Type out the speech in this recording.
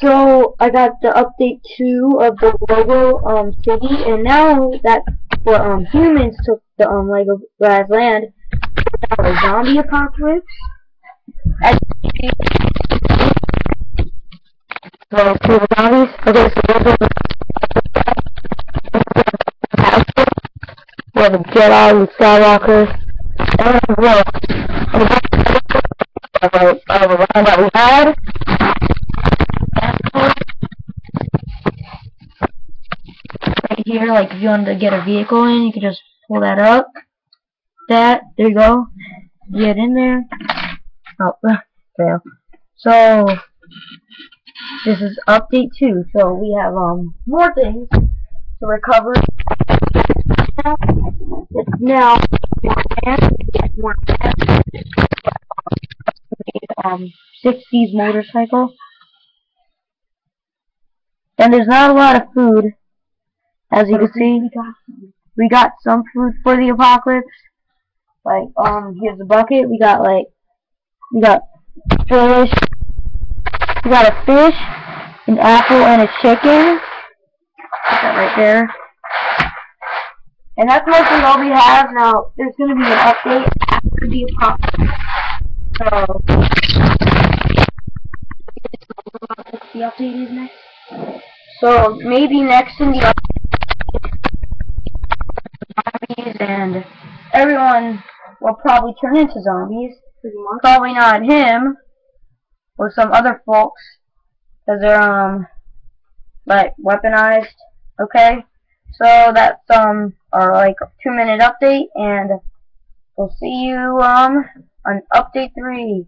So I got the update two of the Lego um city, and now that the um humans took the um Lego Glass Land, now a zombie apocalypse. So the zombies. Okay, so are we have a Jedi and Skywalker. And well, and of a, round that we had. Right here, like if you wanted to get a vehicle in, you could just pull that up. That, there you go. Get in there. Oh, fail. So, this is update 2, so we have um more things to recover. Now. Um, 60s motorcycle. And there's not a lot of food, as you can see. We got some food for the apocalypse. Like, um, here's a bucket. We got like, we got fish. We got a fish, an apple, and a chicken. Put that right there. And that's mostly all we have. Now, there's going to be an update after the apocalypse. So, the update is next. So, maybe next in the and everyone will probably turn into zombies. Probably not him or some other folks because they're um like weaponized. Okay, so that's um our like two minute update and we'll see you um on update three.